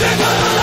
Magical